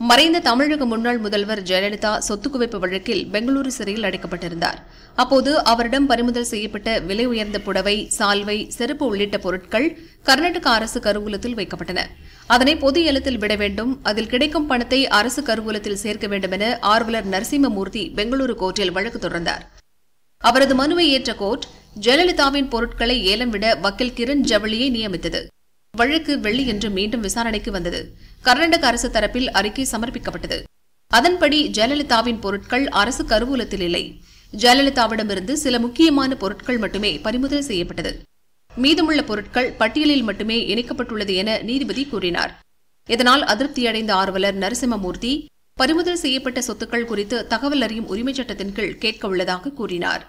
மறைந்த தமிழக முன்னாள் முதல்வர் ஜெயலலிதா சொத்து குவிப்பு வழக்கில் பெங்களூரு சிறையில் அடைக்கப்பட்டிருந்தார். அப்போது அவரிடம் பறிமுதல் செய்யப்பட்ட விலை உயர்ந்த புடவை சால்வை செருப்பு உள்ளிட்ட பொருட்கள் கர்நாடக அரசு கருவூலத்தில் வைக்கப்பட்டன. அதனை பொது ஏலத்தில் விட வேண்டும். அதில் கிடைக்கும் பணத்தை அரசு கருவூலத்தில் சேர்க்க வேண்டும் என ஆர்வலர் நரசிம்மமூர்த்தி பெங்களூரு கோர்ட்டில் வழக்கு தொடர்ந்தார். அவரது மனுவை ஏற்ற கோர்ட் ஜெயலலிதாவின் பொருட்களை ஏலம் விட வக்கீல் கிரண் ஜவளியை நியமித்தது. வழக்கு வெள்ளியன்று மீண்டும் விசாரணைக்கு வந்தது. கர்நாடக அரசு தரப்பில் அறிக்கை சமர்ப்பிக்கப்பட்டது. அதன்படி ஜெயலலிதாவின் பொருட்கள் அரசு கருவூலத்தில் இல்லை. ஜெயலலிதாவிடமிருந்து சில முக்கியமான பொருட்கள் மட்டுமே பறிமுதல் செய்யப்பட்டது. மீதமுள்ள பொருட்கள் பட்டியலில் மட்டுமே இணைக்கப்பட்டுள்ளது என நீதிபதி கூறினார். இதனால் அதிருப்தியடைந்த ஆர்வலர் நரசிம்மமூர்த்தி பறிமுதல் செய்யப்பட்ட சொத்துக்கள் குறித்து தகவல் அறியும் உரிமைச் சட்டத்தின் கீழ் கேட்க உள்ளதாக கூறினார்.